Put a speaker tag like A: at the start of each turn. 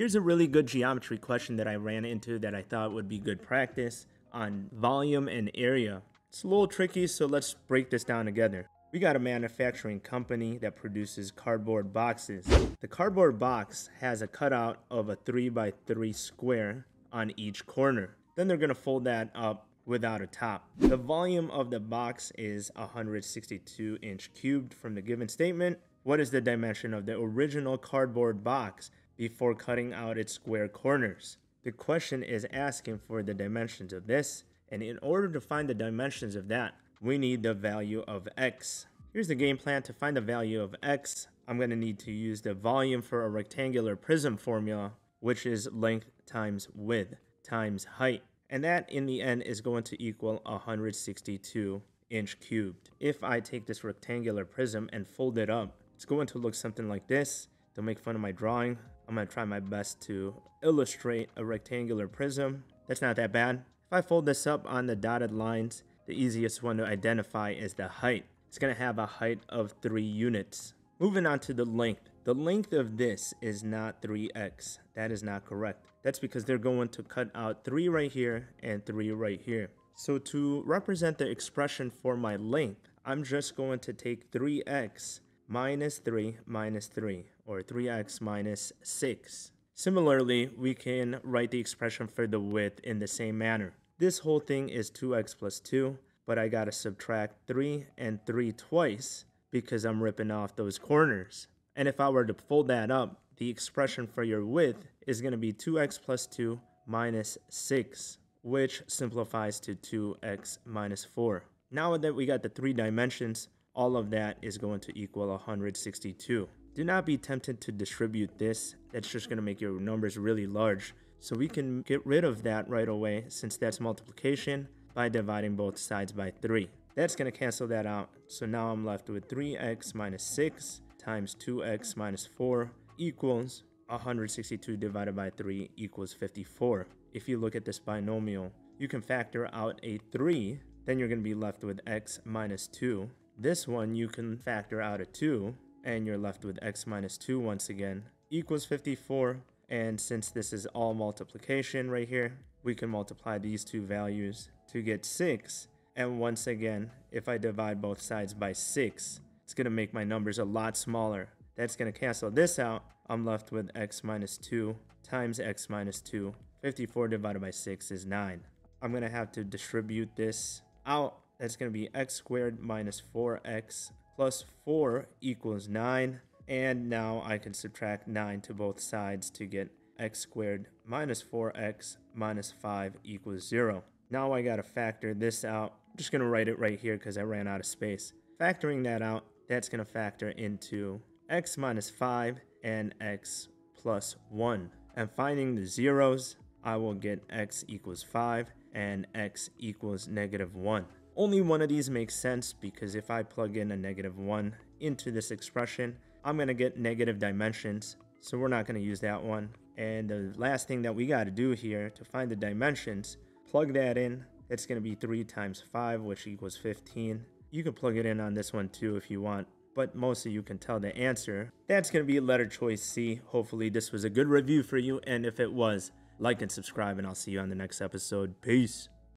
A: Here's a really good geometry question that I ran into that I thought would be good practice on volume and area. It's a little tricky, so let's break this down together. We got a manufacturing company that produces cardboard boxes. The cardboard box has a cutout of a 3 by 3 square on each corner. Then they're going to fold that up without a top. The volume of the box is 162 inch cubed from the given statement. What is the dimension of the original cardboard box before cutting out its square corners? The question is asking for the dimensions of this, and in order to find the dimensions of that, we need the value of x. Here's the game plan to find the value of x. I'm going to need to use the volume for a rectangular prism formula, which is length times width times height. And that in the end is going to equal 162 inch cubed. If I take this rectangular prism and fold it up, it's going to look something like this. Don't make fun of my drawing. I'm to try my best to illustrate a rectangular prism. That's not that bad. If I fold this up on the dotted lines, the easiest one to identify is the height. It's to have a height of 3 units. Moving on to the length. The length of this is not 3x. That is not correct. That's because they're going to cut out 3 right here and 3 right here. So to represent the expression for my length, I'm just going to take 3x minus 3 minus 3, or 3x minus 6. Similarly, we can write the expression for the width in the same manner. This whole thing is 2x plus 2, but I gotta subtract 3 and 3 twice because I'm ripping off those corners. And if I were to fold that up, the expression for your width is gonna be 2x plus 2 minus 6, which simplifies to 2x minus 4. Now that we got the three dimensions, all of that is going to equal 162. Do not be tempted to distribute this. That's just going to make your numbers really large. So we can get rid of that right away since that's multiplication by dividing both sides by 3. That's going to cancel that out. So now I'm left with 3x minus 6 times 2x minus 4 equals 162 divided by 3 equals 54. If you look at this binomial, you can factor out a 3, then you're going to be left with x minus 2. This one you can factor out a 2, and you're left with x minus 2 once again, equals 54. And since this is all multiplication right here, we can multiply these two values to get 6. And once again, if I divide both sides by 6, it's going to make my numbers a lot smaller. That's going to cancel this out. I'm left with x minus 2 times x minus 2. 54 divided by 6 is 9. I'm going to have to distribute this out. That's going to be x squared minus 4x plus 4 equals 9. And now I can subtract 9 to both sides to get x squared minus 4x minus 5 equals 0. Now I got to factor this out. I'm just going to write it right here because I ran out of space. Factoring that out, that's going to factor into x minus 5 and x plus 1. And finding the zeros, I will get x equals 5 and x equals negative 1. Only one of these makes sense because if I plug in a negative 1 into this expression, I'm going to get negative dimensions, so we're not going to use that one. And the last thing that we got to do here to find the dimensions, plug that in. It's going to be 3 times 5, which equals 15. You can plug it in on this one too if you want, but most of you can tell the answer. That's going to be letter choice C. Hopefully this was a good review for you, and if it was, like and subscribe, and I'll see you on the next episode. Peace.